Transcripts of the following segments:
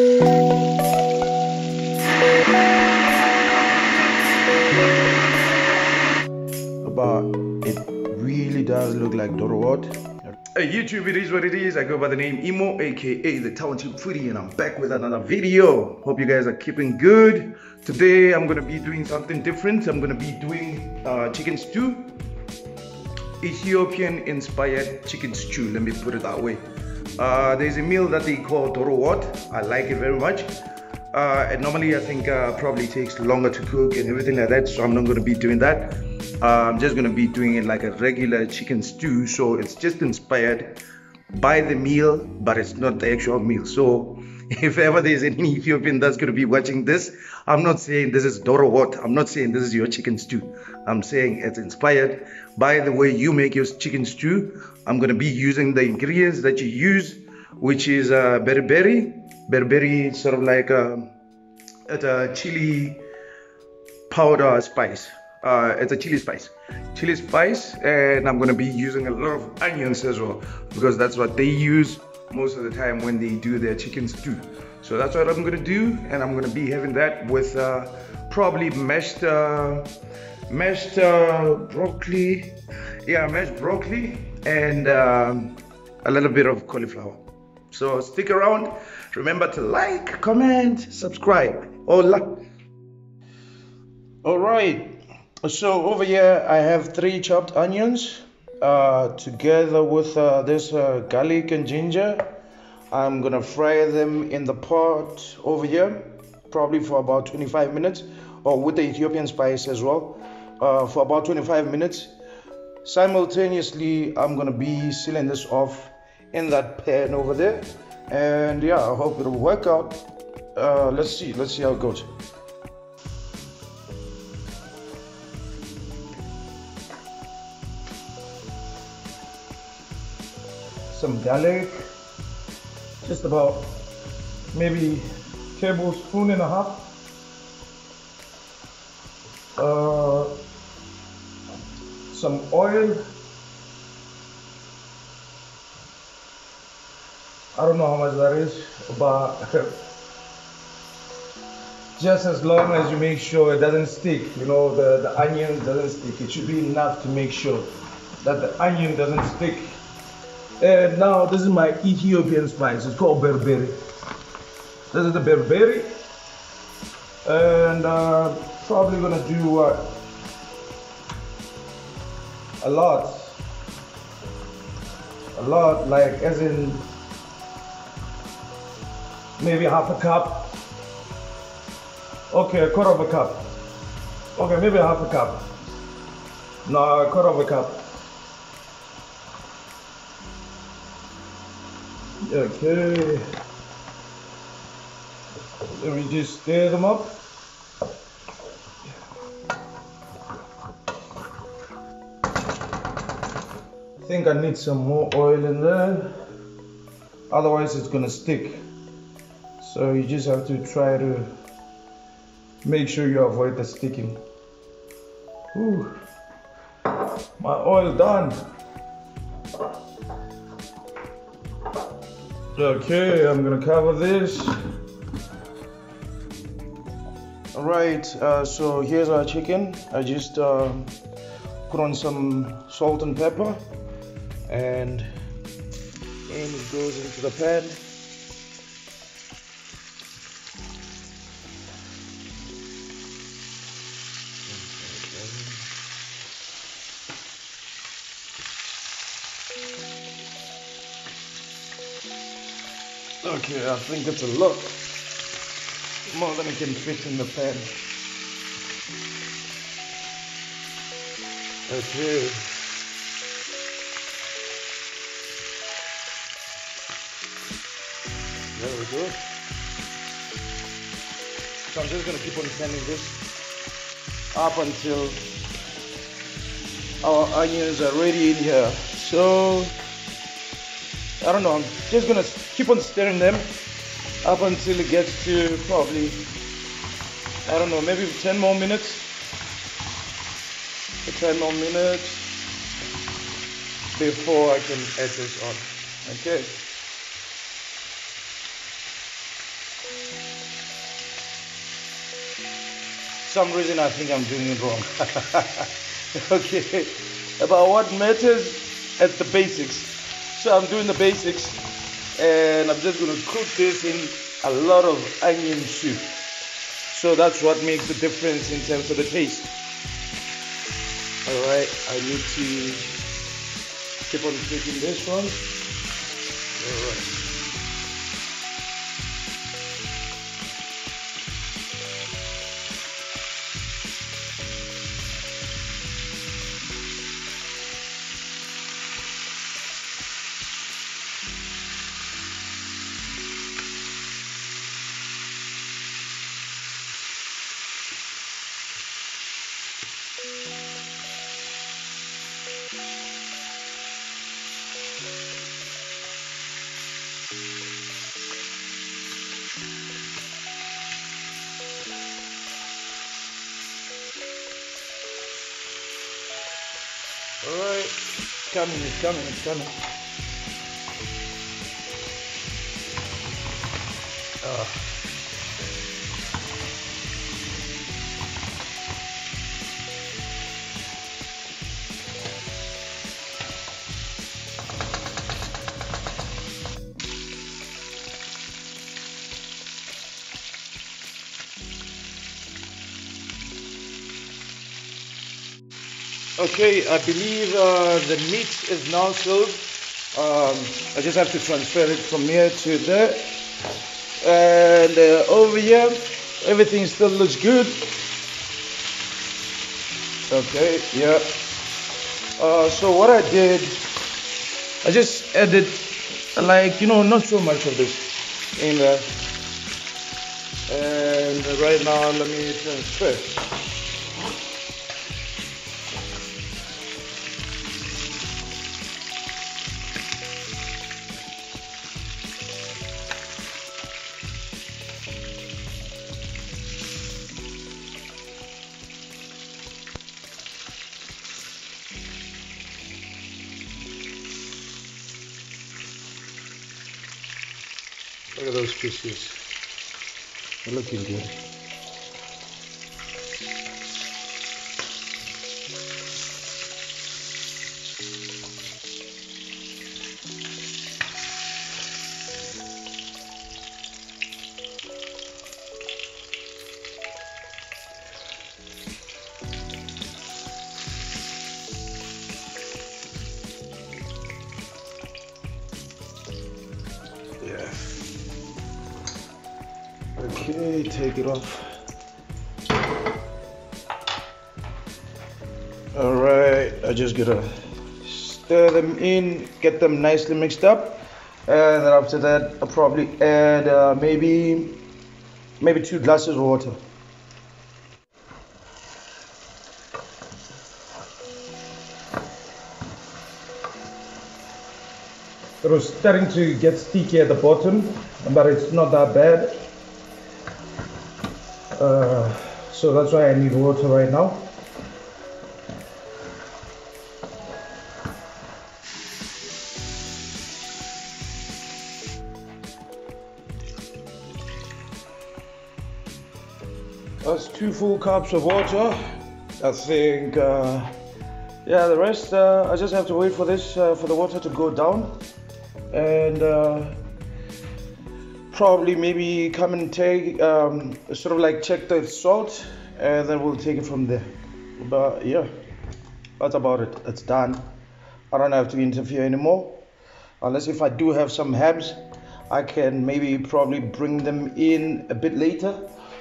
But it really does look like Doro wot? Hey YouTube, it is what it is. I go by the name Emo, aka the Talented Foodie, and I'm back with another video. Hope you guys are keeping good. Today I'm gonna be doing something different. I'm gonna be doing uh, chicken stew, Ethiopian inspired chicken stew. Let me put it that way. Uh, there's a meal that they call Doro wot. I like it very much. Uh, and normally I think uh, probably takes longer to cook and everything like that, so I'm not gonna be doing that. Uh, I'm just gonna be doing it like a regular chicken stew, so it's just inspired by the meal, but it's not the actual meal. So if ever there's any Ethiopian that's gonna be watching this, I'm not saying this is Doro. I'm not saying this is your chicken stew. I'm saying it's inspired by the way you make your chicken stew. I'm gonna be using the ingredients that you use, which is uh, berbere. Berbere sort of like a, it's a chili powder spice. Uh, it's a chili spice, chili spice, and I'm gonna be using a lot of onions as well because that's what they use most of the time when they do their chicken stew. So that's what I'm gonna do, and I'm gonna be having that with uh, probably mashed, uh, mashed uh, broccoli, yeah, mashed broccoli, and um, a little bit of cauliflower. So stick around. Remember to like, comment, subscribe. Hola. All right. So over here I have three chopped onions uh, together with uh, this uh, garlic and ginger. I'm gonna fry them in the pot over here, probably for about 25 minutes, or with the Ethiopian spice as well, uh, for about 25 minutes. Simultaneously, I'm gonna be sealing this off in that pan over there, and yeah, I hope it'll work out. Uh, let's see, let's see how it goes. Some garlic, just about maybe tablespoon and a half. Uh, some oil. I don't know how much that is, but just as long as you make sure it doesn't stick, you know, the, the onion doesn't stick. It should be enough to make sure that the onion doesn't stick and now this is my Ethiopian spice. It's called berbere. This is the berbere. And uh, probably gonna do what? A lot. A lot, like as in maybe half a cup. Okay, a quarter of a cup. Okay, maybe half a cup. No, a quarter of a cup. Okay. Let me just stir them up. I think I need some more oil in there. Otherwise it's gonna stick. So you just have to try to make sure you avoid the sticking. Ooh. My oil done. Okay, I'm gonna cover this. All right, uh, so here's our chicken. I just uh, put on some salt and pepper, and and it goes into the pan. Okay, I think it's a lot more than it can fit in the pan. Okay. There we go. So I'm just gonna keep on sending this up until our onions are ready in here. So I don't know. I'm just gonna keep on stirring them up until it gets to probably I don't know, maybe 10 more minutes. 10 more minutes before I can add this on. Okay. Some reason I think I'm doing it wrong. okay. About what matters at the basics. So I'm doing the basics, and I'm just gonna cook this in a lot of onion soup. So that's what makes the difference in terms of the taste. All right, I need to keep on cooking this one. Alright, coming, it's coming, it's coming. Uh. Okay, I believe uh, the meat is now sold. Um, I just have to transfer it from here to there. And uh, over here, everything still looks good. Okay, yeah. Uh, so what I did, I just added, like, you know, not so much of this in there. And right now, let me transfer. They're looking take it off. All right, I just gotta stir them in, get them nicely mixed up, and then after that, I'll probably add uh, maybe maybe two glasses of water. It was starting to get sticky at the bottom, but it's not that bad. Uh, so that's why I need water right now. That's two full cups of water. I think, uh, yeah, the rest, uh, I just have to wait for this, uh, for the water to go down. And uh, probably maybe come and take um, sort of like check the salt and then we'll take it from there. But yeah that's about it. It's done. I don't have to interfere anymore. Unless if i do have some hams i can maybe probably bring them in a bit later.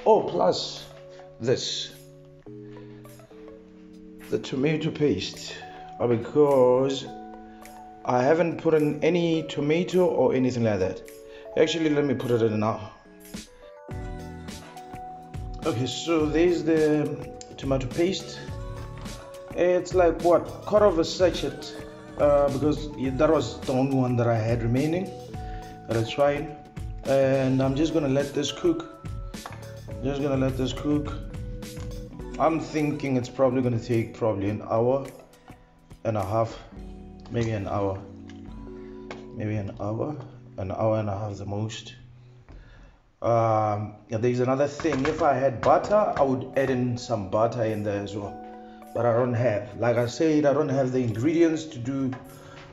Oh plus this. The tomato paste. Uh, because i haven't put in any tomato or anything like that actually let me put it in now. Okay so there's the tomato paste. It's like what? Quarter of a sachet uh, because that was the only one that I had remaining that's fine and I'm just gonna let this cook. Just gonna let this cook. I'm thinking it's probably gonna take probably an hour and a half maybe an hour. Maybe an hour an hour and a half the most Um, there's another thing. If I had butter, I would add in some butter in there as well. But I don't have. Like I said, I don't have the ingredients to do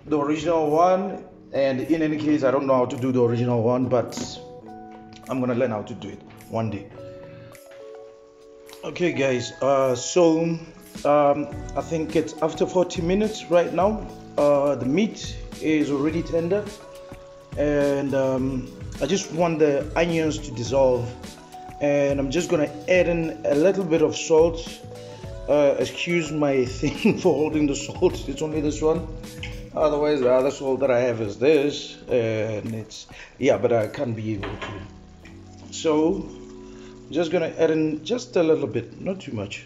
the original one. And in any case, I don't know how to do the original one, but I'm gonna learn how to do it one day. Okay, guys. Uh, so um, I think it's after 40 minutes right now. Uh, the meat is already tender, and um, I just want the onions to dissolve. And I'm just gonna add in a little bit of salt. Uh, excuse my thing for holding the salt. It's only this one. Otherwise, the other salt that I have is this, and it's yeah, but I can't be able to. So I'm just gonna add in just a little bit not too much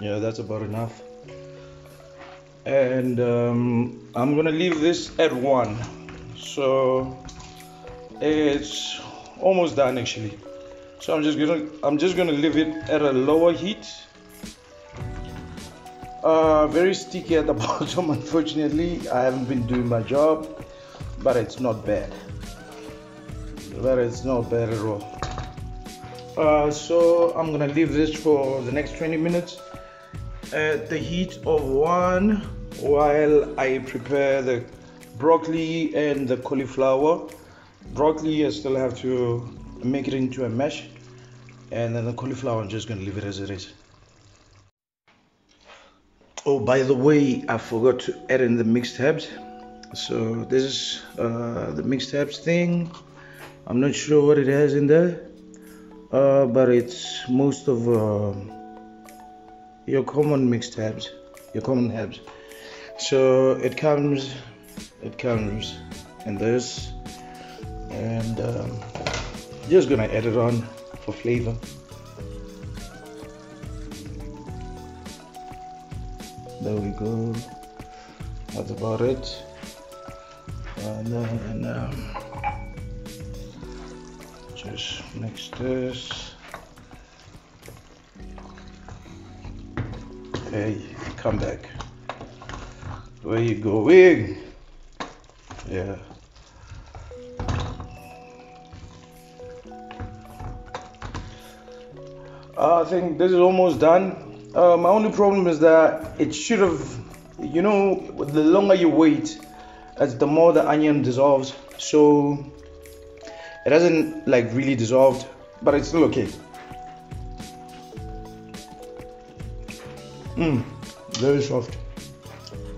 yeah that's about enough and um, I'm gonna leave this at one so it's almost done actually so I'm just gonna I'm just gonna leave it at a lower heat uh, very sticky at the bottom, unfortunately. I haven't been doing my job, but it's not bad. But it's not bad at all. Uh, so I'm gonna leave this for the next 20 minutes at the heat of one while I prepare the broccoli and the cauliflower. Broccoli, I still have to make it into a mesh, and then the cauliflower, I'm just gonna leave it as it is. Oh, by the way, I forgot to add in the mixed herbs. So this is uh, the mixed herbs thing. I'm not sure what it has in there, uh, but it's most of uh, your common mixed herbs, your common herbs. So it comes, it comes in this, and um, just gonna add it on for flavor. there we go that's about it and then um, just mix this hey come back where you going yeah I think this is almost done uh, my only problem is that it should have, you know, the longer you wait, as the more the onion dissolves. So it hasn't like really dissolved, but it's still okay. Mmm, very soft.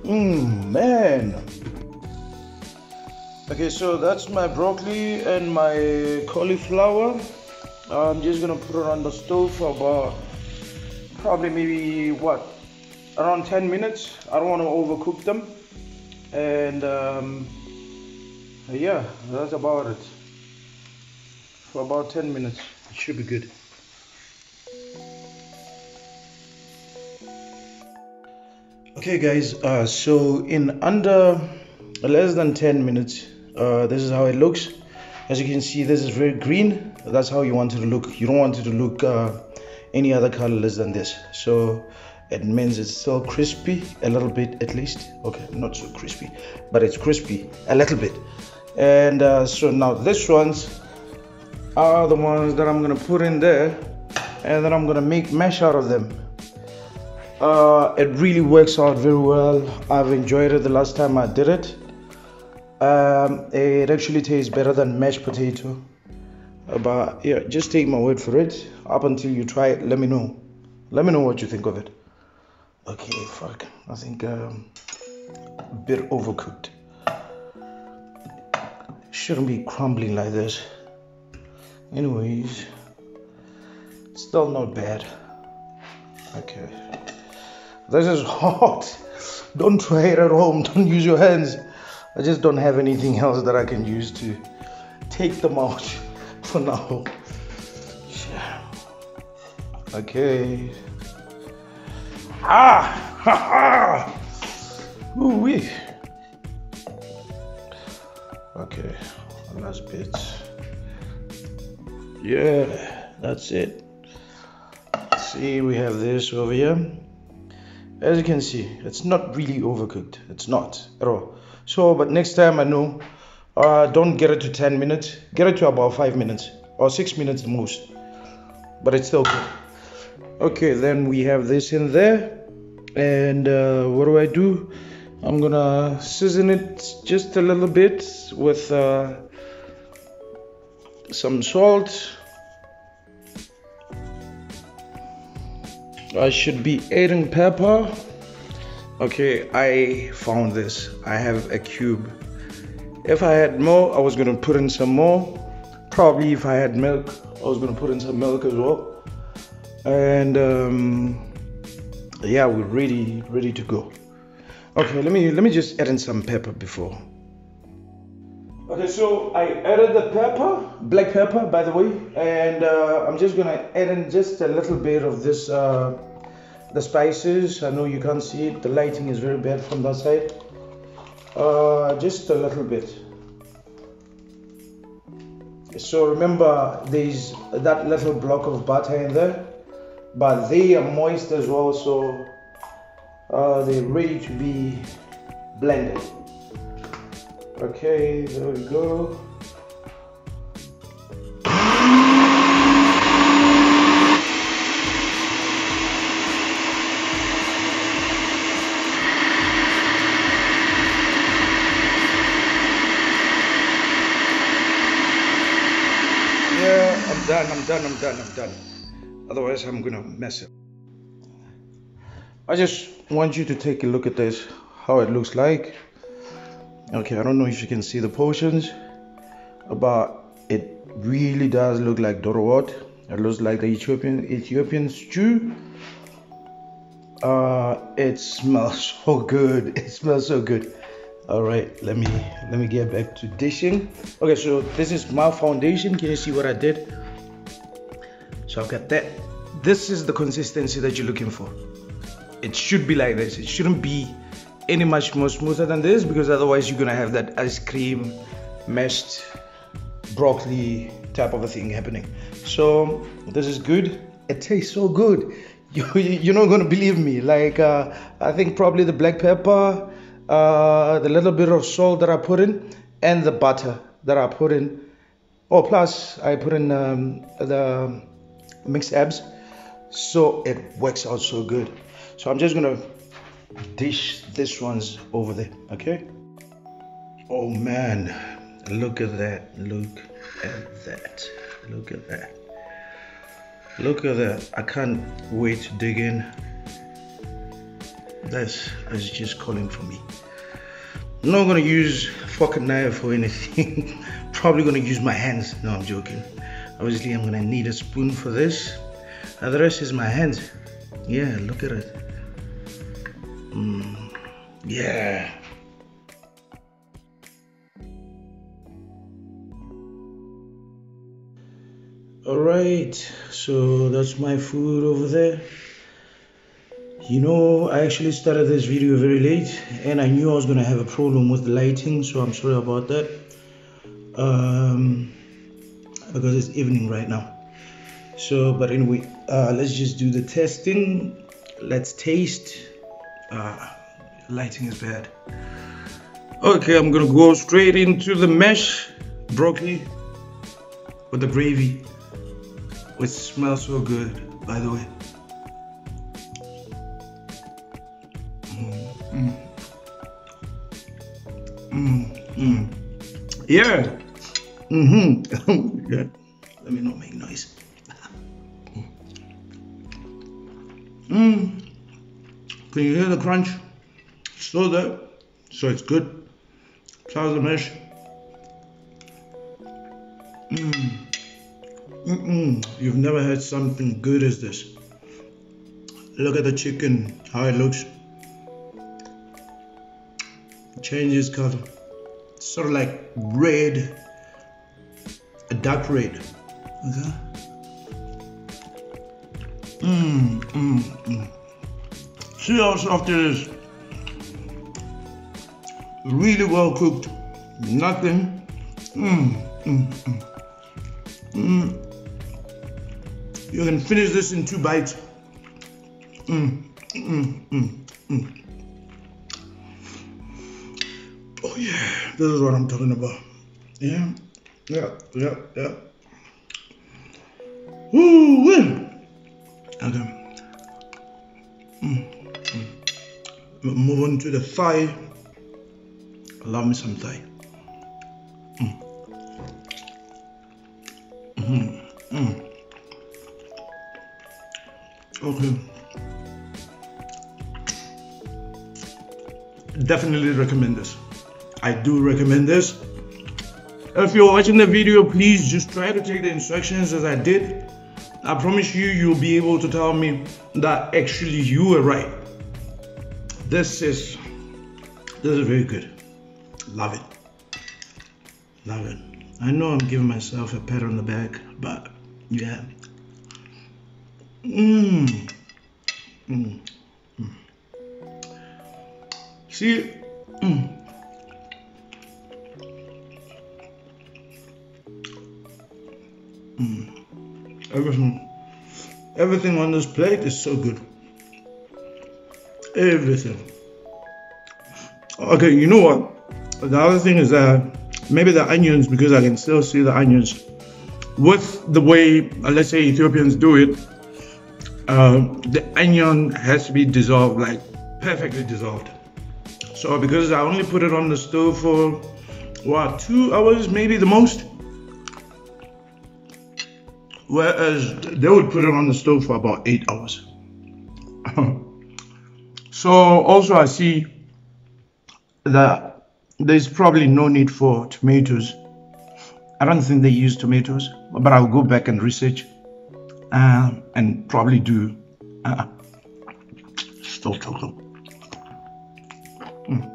Mmm, man. Okay, so that's my broccoli and my cauliflower. I'm just gonna put it on the stove for about probably maybe what around 10 minutes I don't want to overcook them and um, yeah that's about it for about 10 minutes it should be good okay guys uh, so in under less than 10 minutes uh, this is how it looks. As you can see this is very green. That's how you want it to look. You don't want it to look uh, any other color less than this. So it means it's still crispy a little bit at least. Okay not so crispy but it's crispy a little bit. And uh, so now this ones are the ones that I'm gonna put in there and then I'm gonna make mash out of them uh, it really works out very well. I've enjoyed it the last time I did it. Um, it actually tastes better than mashed potato. But yeah just take my word for it. Up until you try it let me know. Let me know what you think of it. Okay fuck. I think um, a bit overcooked. Shouldn't be crumbling like this. Anyways still not bad. Okay this is hot don't try it at home don't use your hands i just don't have anything else that i can use to take them out for now. Okay. Ah! Ha ha! Ooh wee. Okay, last bit. Yeah, that's it. See, we have this over here. As you can see it's not really overcooked. It's not at all. So but next time i know uh, don't get it to 10 minutes. Get it to about 5 minutes or 6 minutes the most but it's still good. Okay then we have this in there. And uh, what do i do? I'm gonna season it just a little bit with uh, some salt I should be adding pepper. Okay, I found this. I have a cube. If I had more, I was gonna put in some more. Probably if I had milk, I was gonna put in some milk as well. And um, yeah, we're ready, ready to go. Okay, let me let me just add in some pepper before. Okay, so I added the pepper, black pepper, by the way, and uh, I'm just gonna add in just a little bit of this, uh, the spices. I know you can't see it; the lighting is very bad from that side. Uh, just a little bit. So remember, there's that little block of butter in there, but they are moist as well, so uh, they're ready to be blended. Okay, there we go. Yeah, I'm done, I'm done, I'm done, I'm done. Otherwise, I'm gonna mess it. I just want you to take a look at this, how it looks like okay i don't know if you can see the portions but it really does look like dorowot it looks like the ethiopian ethiopian stew. Uh it smells so good. It smells so good. All right let me let me get back to dishing. Okay so this is my foundation. Can you see what i did? So i've got that. This is the consistency that you're looking for. It should be like this. It shouldn't be any much more smoother than this because otherwise you're gonna have that ice cream mashed broccoli type of a thing happening. So this is good. It tastes so good. You, you're not gonna believe me. Like uh, i think probably the black pepper uh, the little bit of salt that i put in and the butter that i put in. Oh plus i put in um, the mixed herbs so it works out so good. So i'm just gonna dish this one's over there okay? Oh man look at that look at that look at that. Look at that i can't wait to dig in. This is just calling for me. I'm not gonna use fucking knife or anything probably gonna use my hands. No i'm joking. Obviously i'm gonna need a spoon for this. And the rest is my hands. Yeah look at it Mm, yeah. All right, so that's my food over there. You know, I actually started this video very late and I knew I was gonna have a problem with the lighting, so I'm sorry about that. Um, because it's evening right now. So, but anyway, uh, let's just do the testing. Let's taste. Uh, lighting is bad. Okay, I'm gonna go straight into the mesh broccoli with the gravy, which smells so good, by the way. Mm, mm, mm. Yeah. Mm-hmm. yeah. Let me not make noise. Mmm. Can you hear the crunch? Still there. So it's good. Mesh? Mmm. Mm-mm. You've never had something good as this. Look at the chicken, how it looks. It changes color. It's sort of like red, a dark red. Okay. Mmm, mmm, mmm. See how soft it is. Really well cooked. Nothing. Mmm, mmm, mmm. Mmm. You can finish this in two bites. Mm, mm, mm, mm. Oh yeah, this is what I'm talking about. Yeah, yeah, yeah, yeah. Woo! Okay. Mm. Mm. Move on to the thigh. Allow me some thigh. Mm. Mm-hmm. Mm. Okay. Definitely recommend this. I do recommend this. If you're watching the video, please just try to take the instructions as I did. I promise you, you'll be able to tell me that actually you were right. This is this is very good. Love it. Love it. I know I'm giving myself a pat on the back, but yeah. Mmm. Mm. Mm. See, mm. Mm. Everything, everything on this plate is so good. Everything. Okay, you know what? The other thing is that maybe the onions, because I can still see the onions. With the way, uh, let's say Ethiopians do it, uh, the onion has to be dissolved, like perfectly dissolved. So because I only put it on the stove for what two hours, maybe the most. Whereas they would put it on the stove for about eight hours. so also I see that there's probably no need for tomatoes. I don't think they use tomatoes, but I'll go back and research uh, and probably do uh, still chocolate. Mm.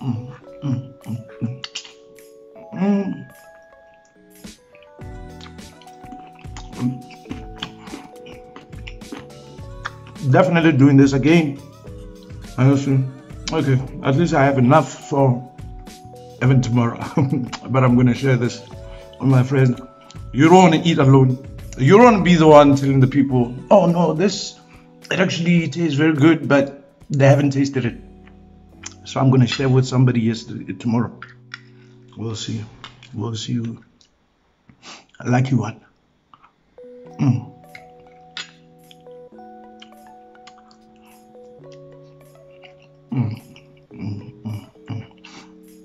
Mm, mm, Definitely doing this again. I also, okay, at least I have enough for even tomorrow. but I'm gonna share this with my friend. You don't want to eat alone. You don't want to be the one telling the people, "Oh no, this it actually tastes very good," but they haven't tasted it. So I'm gonna share with somebody yesterday tomorrow. We'll see. We'll see. You one. Mm. Mm. Mm. Mm. Mm.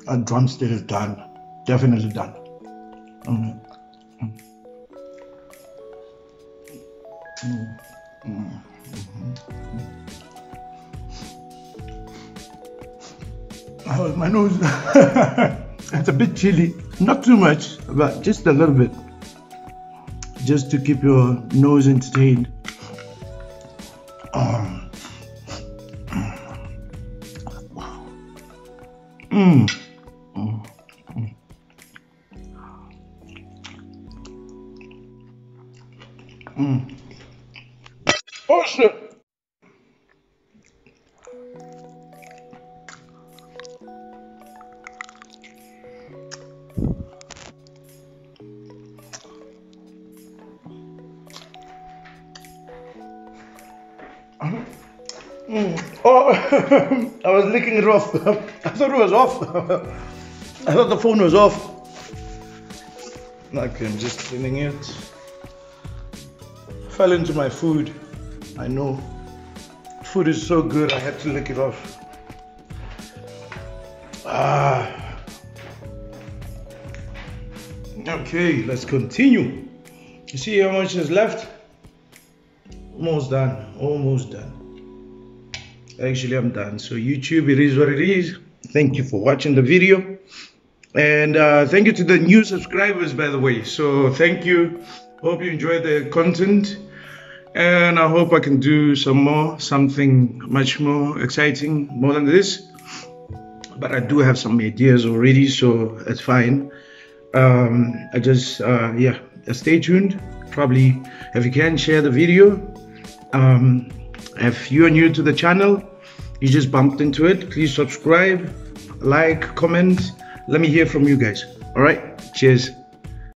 A drumstick is done. Definitely done. My nose. it's a bit chilly. Not too much, but just a little bit. Just to keep your nose entertained. Mm. Oh shit! Oh, I was licking it off. I thought it was off. I thought the phone was off. Okay, I'm just cleaning it. Fell into my food. I know. Food is so good, I had to lick it off. Ah. Okay, let's continue. You see how much is left? Almost done. Almost done. Actually, I'm done. So YouTube, it is what it is. Thank you for watching the video. And uh, thank you to the new subscribers, by the way. So thank you. Hope you enjoyed the content. And I hope I can do some more, something much more exciting, more than this. But I do have some ideas already, so it's fine. Um, I just, uh, yeah, stay tuned. Probably, if you can, share the video. Um, if you are new to the channel, you just bumped into it, please subscribe, like, comment. Let me hear from you guys. All right, cheers.